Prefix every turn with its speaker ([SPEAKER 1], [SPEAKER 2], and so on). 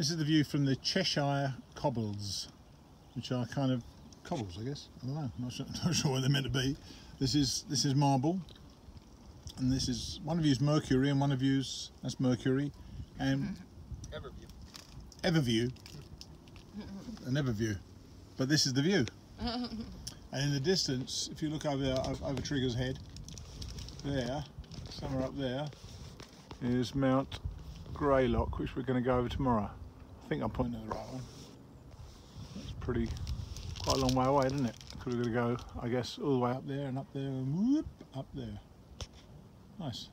[SPEAKER 1] This is the view from the Cheshire Cobbles, which are kind of cobbles, I guess. I don't know. Not sure, not sure what they're meant to be. This is this is marble, and this is one of you's Mercury, and one of you's that's Mercury, and
[SPEAKER 2] Everview.
[SPEAKER 1] Everview, an Everview, but this is the view. and in the distance, if you look over there, over Trigger's head, there, somewhere up there, is Mount Greylock, which we're going to go over tomorrow. I think I'm pointing at the right one. That's pretty, quite a long way away, isn't it? Because we're going to go, I guess, all the way up there and up there and whoop, up there. Nice.